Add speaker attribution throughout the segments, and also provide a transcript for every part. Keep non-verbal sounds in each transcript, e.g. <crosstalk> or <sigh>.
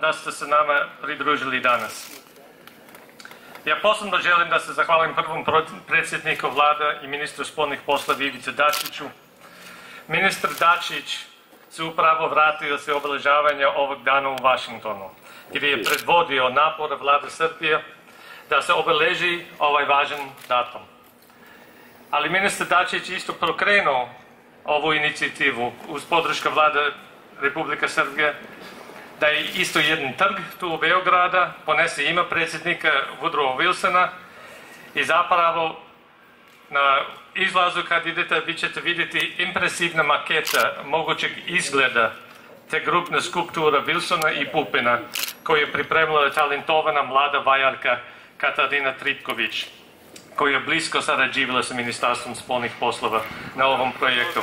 Speaker 1: da ste se nama pridružili danas. Ja posebno želim da se zahvalim prvom predsjedniku vlada i ministru spolnih poslova Ivice Dačiću. Ministar Dačić se upravo vratio se obeležavanja ovog dana u Vašingtonu, gdje je predvodio napor vlade Srbije da se obeleži ovaj važan datum. Ali ministar Dačić isto prokrenuo ovu inicijativu uz podrška vlade Republike Srbije da je isto jedan trg tu u Beograda, ponese ima predsjednika Woodrow Wilsona i zapravo na izlazu kad idete vi ćete vidjeti impresivna maketa mogućeg izgleda te grupne skulptura Wilsona i Pupina koju je pripremila talentovana mlada vajarka Katarina Tripković koja je blisko sarađivala sa Ministarstvom spolnih poslova na ovom projektu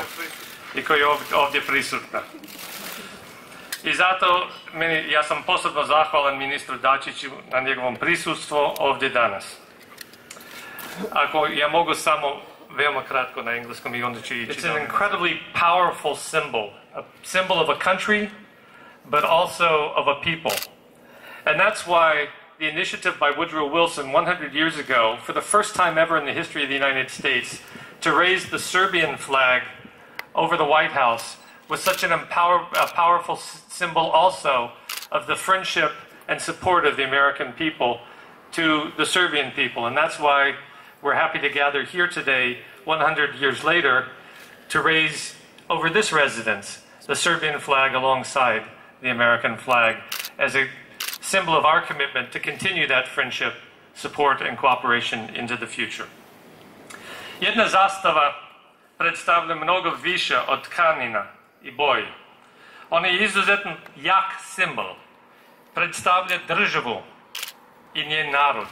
Speaker 1: i koja je ovdje prisutna. I zato meni, ja sam posebno zahvalan ministru Dačiću na njegovom prisustvu ovdje danas. Ako ja mogu samo veoma kratko na engleskom i onda ću ići. It's an incredibly powerful symbol, a symbol of a country, but also of a people. And that's why the initiative by Woodrow Wilson 100 years ago, for the first time ever in the history of the United States, to raise the Serbian flag over the White House was such an empower, a powerful symbol also of the friendship and support of the American people to the Serbian people. And that's why we're happy to gather here today, 100 years later, to raise over this residence the Serbian flag alongside the American flag as a symbol of our commitment to continue that friendship, support, and cooperation into the future. Jedna zastava predstavlja mnogo više od tkanina i boji. On je izuzetno jak simbol. Predstavlja državu i njen narod.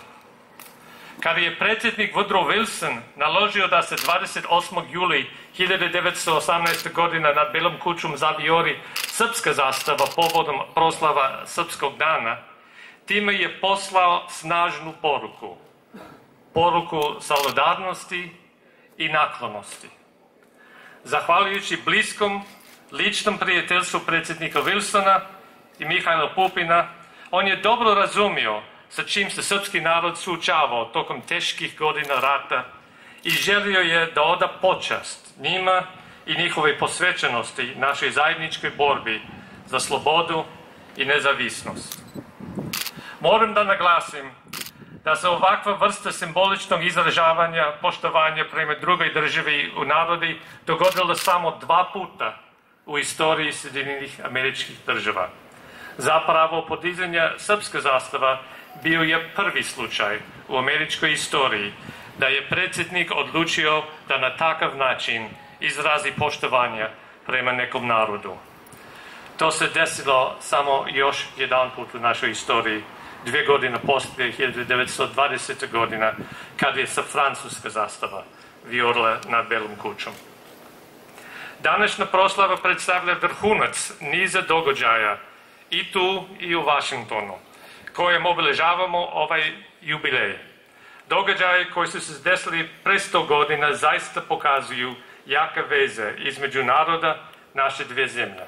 Speaker 1: Kada je predsjednik Woodrow Wilson naložio da se 28. juli 1918. godina nad Belom kućom zaviori srpska zastava povodom proslava Srpskog dana, time je poslao snažnu poruku. Poruku solidarnosti i naklonosti. Zahvaljujući bliskom ličnom prijateljstvu predsjednika Wilsona i Mihajla Pupina, on je dobro razumio sa čim se srpski narod suočavao tokom teških godina rata i želio je da oda počast njima i njihove posvećenosti našoj zajedničkoj borbi za slobodu i nezavisnost. Moram da naglasim da se ovakva vrsta simboličnog izražavanja poštovanja prema drugoj državi u narodi dogodila samo dva puta u istoriji Sjedinjenih američkih država. Zapravo podizanja srpska zastava bio je prvi slučaj u američkoj istoriji da je predsjednik odlučio da na takav način izrazi poštovanja prema nekom narodu. To se desilo samo još jedan put u našoj istoriji, dvije godine poslije 1920. godina, kad je sa francuska zastava viorila nad Belom kućom. Današnja proslava predstavlja vrhunac niza događaja i tu i u Washingtonu, kojem obilježavamo ovaj jubilej. Događaje koji su se desili pre sto godina zaista pokazuju jake veze između naroda naše dvije zemlje.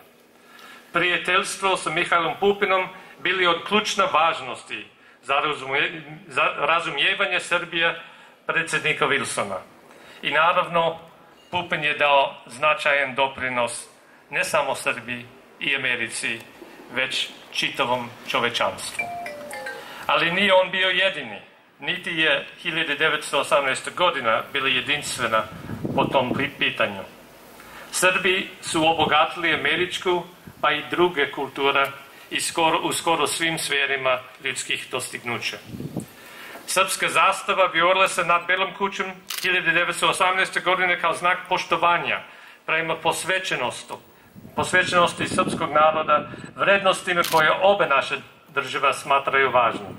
Speaker 1: Prijateljstvo sa Mihajlom Pupinom bili od ključne važnosti za, razumije, za razumijevanje Srbije predsjednika Wilsona. I naravno Pupin je dao značajan doprinos ne samo Srbiji i Americi, već čitavom čovečanstvu. Ali nije on bio jedini, niti je 1918. godina bila jedinstvena po tom pitanju. Srbi su obogatili američku, pa i druge kulture i skoro, u skoro svim sferima ljudskih dostignuća. Srpska zastava viorila se nad Belom kućom 1918. godine kao znak poštovanja prema posvećenosti, posvećenosti srpskog naroda, vrednostima koje obe naše države smatraju važnim.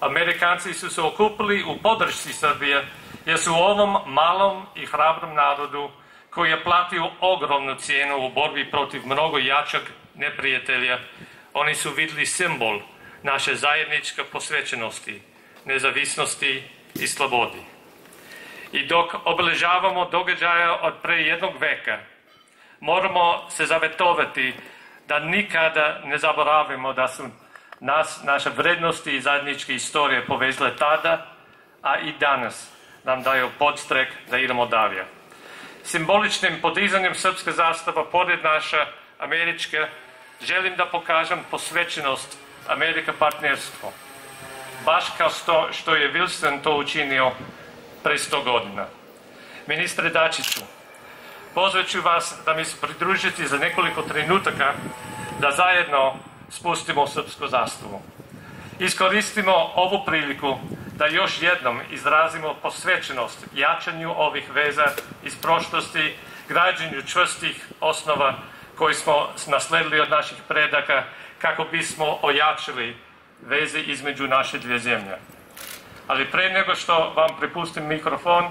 Speaker 1: Amerikanci su se okupili u podršci Srbije jer su ovom malom i hrabrom narodu koji je platio ogromnu cijenu u borbi protiv mnogo jačeg neprijatelja, oni su vidjeli simbol naše zajedničke posvećenosti, nezavisnosti i slobodi. I dok obeležavamo događaja od pre jednog veka, moramo se zavetovati da nikada ne zaboravimo da su nas, naše vrednosti i zajedničke istorije povezle tada, a i danas nam daju podstrek da idemo dalje. Simboličnim podizanjem srpske zastava pored naša američke želim da pokažem posvećenost Amerika partnerstvo. Baš kao što, što je Wilson to učinio pre 100 godina. Ministre Dačiću, pozvaću vas da mi se pridružite za nekoliko trenutaka da zajedno spustimo srpsku zastavu. Iskoristimo ovu priliku da još jednom izrazimo posvećenost jačanju ovih veza iz prošlosti, građenju čvrstih osnova koji smo nasledili od naših predaka kako bismo ojačali veze između naše dvije zemlje. Ali pre nego što vam prepustim mikrofon,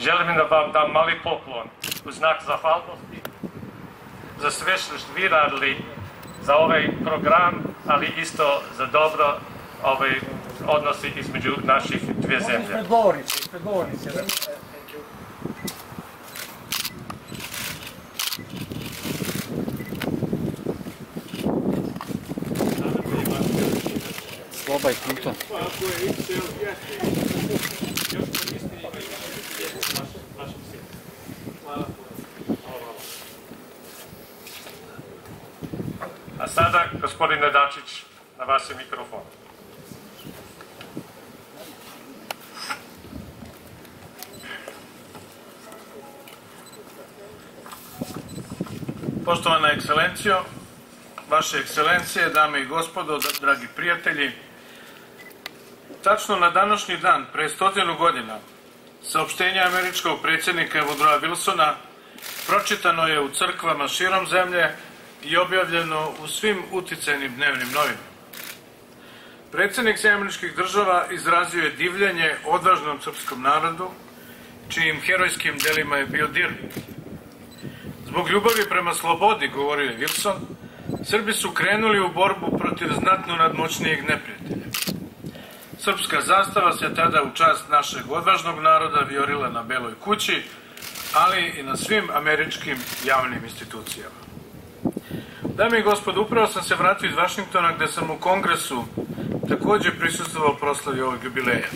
Speaker 1: želim da vam dam mali poklon u znak zahvalnosti za sve što ste vi radili za ovaj program, ali isto za dobro ovaj odnosi između naših dvije zemlje.
Speaker 2: Ispred govornice,
Speaker 3: i Clinton.
Speaker 1: A sada, gospodine Dačić, na vas je mikrofon.
Speaker 4: Poštovana ekscelencijo, vaše ekscelencije, dame i gospodo, dragi prijatelji, tačno na današnji dan, pre stotinu godina, saopštenje američkog predsjednika Woodrowa Wilsona pročitano je u crkvama širom zemlje i objavljeno u svim uticajnim dnevnim novinama. Predsjednik Sjemeničkih država izrazio je divljenje odvažnom srpskom narodu, čijim herojskim delima je bio dirnut. Zbog ljubavi prema slobodi, govorio je Wilson, Srbi su krenuli u borbu protiv znatno nadmoćnijeg neprijatelja. Srpska zastava se tada u čast našeg odvažnog naroda viorila na Beloj kući, ali i na svim američkim javnim institucijama. Dame i gospod, upravo sam se vratio iz Vašingtona gde sam u kongresu takođe prisustovao proslavi ovog jubileja.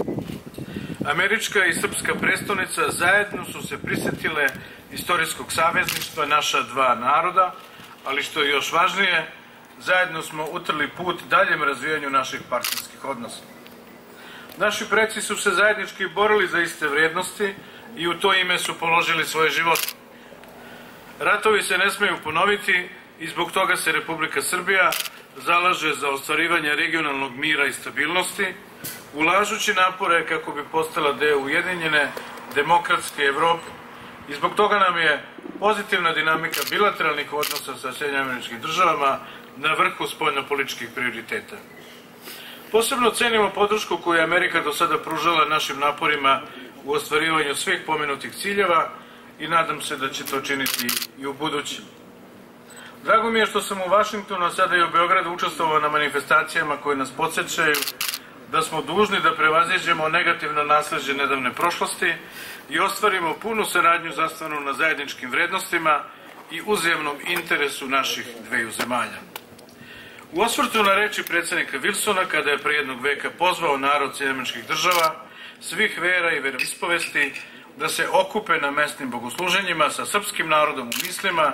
Speaker 4: Američka i srpska prestonica zajedno su se prisetile istorijskog savezništva naša dva naroda, ali što je još važnije, zajedno smo utrli put daljem razvijanju naših partnerskih odnosa. Naši preci su se zajednički borili za iste vrednosti i u to ime su položili svoje živote. Ratovi se ne smeju ponoviti i zbog toga se Republika Srbija zalaže za ostvarivanje regionalnog mira i stabilnosti, ulažući napore kako bi postala deo Ujedinjene demokratske Evrope. I zbog toga nam je pozitivna dinamika bilateralnih odnosa sa Sjedinjameničkim državama na vrhu spoljnopolitičkih prioriteta. Posebno cenimo podršku koju je Amerika do sada pružala našim naporima u ostvarivanju svih pomenutih ciljeva i nadam se da će to činiti i u budućem. Drago mi je što sam u Vašingtonu, a sada i u Beogradu učestvovao na manifestacijama koje nas podsjećaju da smo dužni da prevaziđemo negativno nasleđe nedavne prošlosti i ostvarimo punu saradnju zastvanu na zajedničkim vrednostima i uzemnom interesu naših dveju zemalja. U osvrtu na reči predsednika Wilsona, kada je pre jednog veka pozvao narod Sjedemeničkih država, svih vera i veroispovesti, da se okupe na mesnim bogosluženjima sa srpskim narodom u mislima,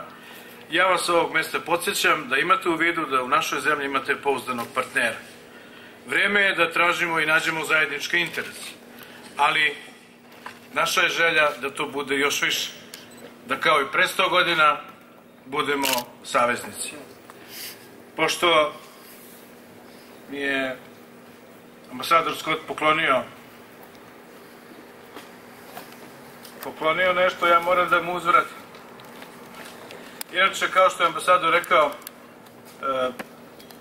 Speaker 4: ja vas ovog mesta podsjećam da imate u vidu da u našoj zemlji imate pouzdanog partnera. Vreme je da tražimo i nađemo zajednički interes, ali naša je želja da to bude još više, da kao i pre 100 godina budemo saveznici. Pošto mi je ambasador Scott poklonio poklonio nešto, ja moram da mu uzvratim. Inače, kao što je ambasador rekao, e,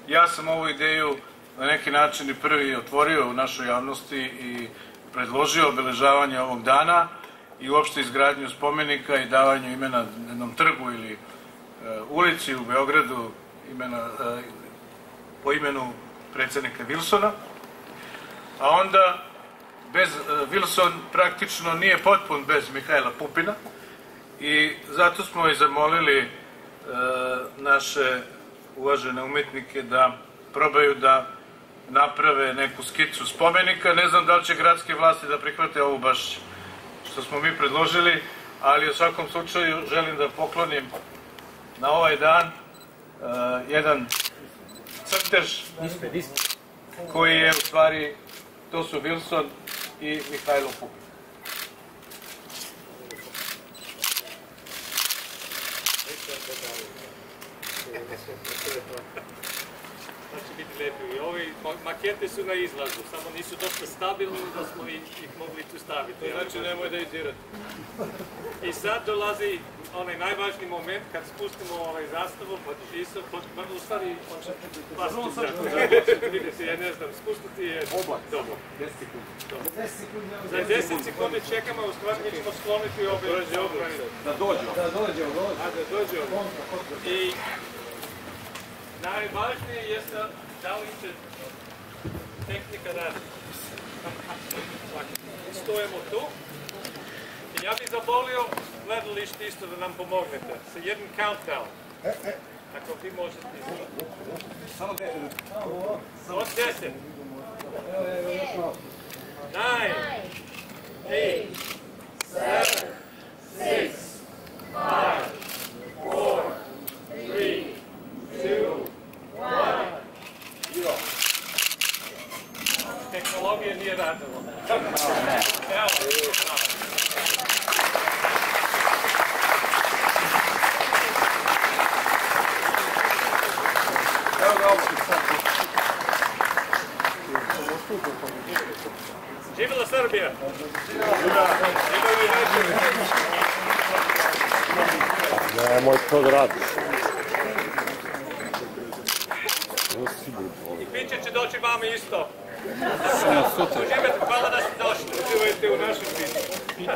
Speaker 4: ja sam ovu ideju na neki način i prvi otvorio u našoj javnosti i predložio obeležavanje ovog dana i uopšte izgradnju spomenika i davanju imena jednom trgu ili e, ulici u Beogradu imena, e, po imenu predsednika Wilsona. A onda bez, Wilson praktično nije potpun bez Mihajla Pupina i zato smo i zamolili naše uvažene umetnike da probaju da naprave neku skicu spomenika. Ne znam da li će gradske vlasti da prihvate ovo baš što smo mi predložili, ali u svakom slučaju želim da poklonim na ovaj dan uh, jedan crtež koji je u stvari, to su Wilson i Mihajlo Pupin.
Speaker 3: Da <laughs> će biti lepi. I ovi makete su na izlazu, samo nisu dosta stabilni da smo ih, mogli tu staviti.
Speaker 4: Znači, nemoj da izirate.
Speaker 3: I sad dolazi onaj najvažniji moment kad spustimo ovaj zastavu pod iso, pod, pod, u stvari on će pasti za Vidite, ja ne znam, spustiti je dobro. Dobro. Za 10 sekundi čekamo, u stvari mi ćemo skloniti ove ove-
Speaker 2: Da dođe ovo.
Speaker 3: A da dođe ovo. I najvažnije je da, da li će tehnika raditi. Stojimo tu. I ja bih zavolio gledalište isto da nam pomognete sa jednim countdown. Ako vi možete Samo Od deset. Nine. Eight. Seven. Živjela Srbija!
Speaker 5: Nemoj to da radiš.
Speaker 3: I piće će doći vama isto. Uživajte, hvala da ste došli. Uživajte u našem piću.